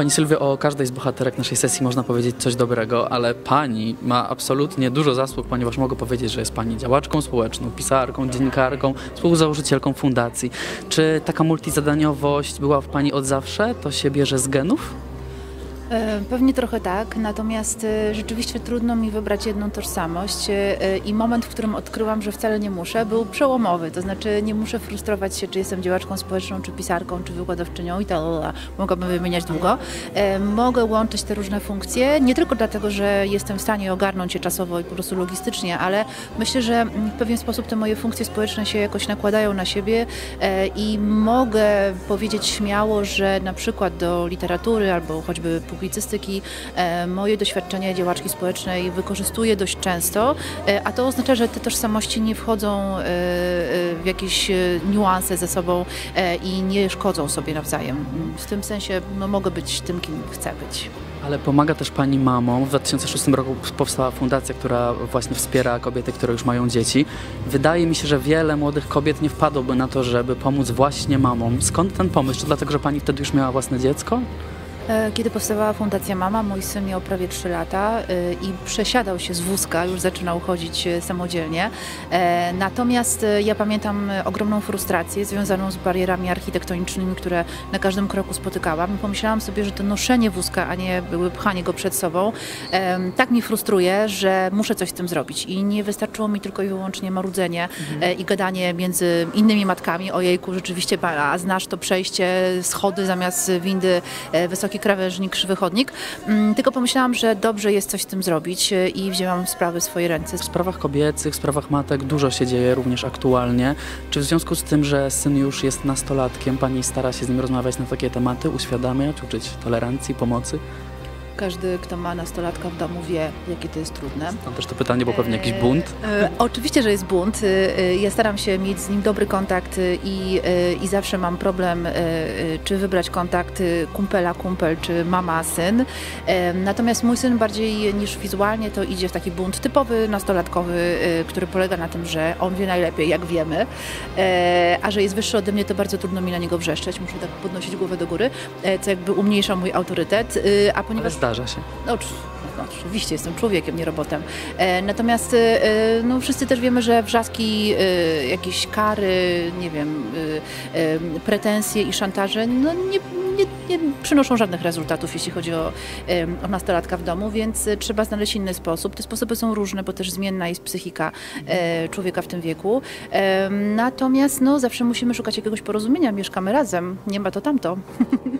Pani Sylwio, o każdej z bohaterek naszej sesji można powiedzieć coś dobrego, ale pani ma absolutnie dużo zasług, ponieważ mogę powiedzieć, że jest pani działaczką społeczną, pisarką, dziennikarką, współzałożycielką fundacji. Czy taka multizadaniowość była w pani od zawsze? To się bierze z genów? E, Pewnie trochę tak, natomiast e, rzeczywiście trudno mi wybrać jedną tożsamość e, i moment, w którym odkryłam, że wcale nie muszę, był przełomowy, to znaczy nie muszę frustrować się, czy jestem działaczką społeczną, czy pisarką, czy wykładowczynią i tak mogłabym wymieniać długo. Mogę łączyć te różne funkcje, nie tylko dlatego, że jestem w stanie ogarnąć je czasowo i po prostu logistycznie, ale myślę, że w pewien sposób te moje funkcje społeczne się jakoś nakładają na siebie i mogę powiedzieć śmiało, że na przykład do literatury albo choćby publicystyki e, moje doświadczenie działaczki społecznej wykorzystuję dość często, e, a to oznacza, że te tożsamości nie wchodzą e, w jakieś niuanse ze sobą i nie szkodzą sobie nawzajem. W tym sensie no, mogę być tym, kim chcę być. Ale pomaga też pani mamom. W 2006 roku powstała fundacja, która właśnie wspiera kobiety, które już mają dzieci. Wydaje mi się, że wiele młodych kobiet nie wpadłoby na to, żeby pomóc właśnie mamom. Skąd ten pomysł? Czy dlatego, że pani wtedy już miała własne dziecko? E, Kiedy powstawała Fundacja Mama, mój syn miał prawie 3 lata e, i przesiadał się z wózka, już zaczynał chodzić e, samodzielnie. Natomiast ja pamiętam ogromną frustrację związaną z barierami architektonicznymi, które na każdym kroku spotykałam. Pomyślałam sobie, że to noszenie wózka, a nie pchanie go przed sobą, tak mnie frustruje, że muszę coś z tym zrobić. I nie wystarczyło mi tylko i wyłącznie marudzenie e, i gadanie między innymi matkami, ojejku, rzeczywiście, a znasz to przejście, schody zamiast windy, wysoki krawężnik, krzywy chodnik. Mm, Tylko pomyślałam, że dobrze jest coś z tym zrobić e, i wzięłam sprawy w swoje ręce. W sprawach kobiecych, w sprawach matek dużo się dzieje również aktualnie. Czy w związku z tym, że syn już jest nastolatkiem, pani stara się z nim rozmawiać na takie tematy, uświadamiać, uczyć tolerancji, pomocy? Każdy, kto ma nastolatka w domu wie, jakie to jest trudne. Mam też to pytanie, bo pewnie jakiś bunt. E, oczywiście, że jest bunt. E, e, Ja staram się mieć z nim dobry kontakt e, i, e, i zawsze mam problem, e, e, czy wybrać kontakt e, kumpela, kumpel, czy mama, syn. E, Natomiast mój syn bardziej niż wizualnie to idzie w taki bunt typowy, nastolatkowy, e, który polega na tym, że on wie najlepiej, jak wiemy, E, a że jest wyższy ode mnie, to bardzo trudno mi na niego wrzeszczeć. Muszę tak podnosić głowę do góry, e, co jakby umniejsza mój autorytet. E, A ponieważ zdarza się. no, no, oczywiście, jestem człowiekiem, nie robotem. E, natomiast e, no, wszyscy też wiemy, że wrzaski, e, jakieś kary, nie wiem, e, e, pretensje i szantaże no, nie, nie, nie przynoszą żadnych rezultatów, jeśli chodzi o, e, o nastolatka w domu, więc e, trzeba znaleźć inny sposób. Te sposoby są różne, bo też zmienna jest psychika e, człowieka w tym wieku. E, natomiast no, zawsze musimy szukać jakiegoś porozumienia, mieszkamy razem, nie ma to tamto.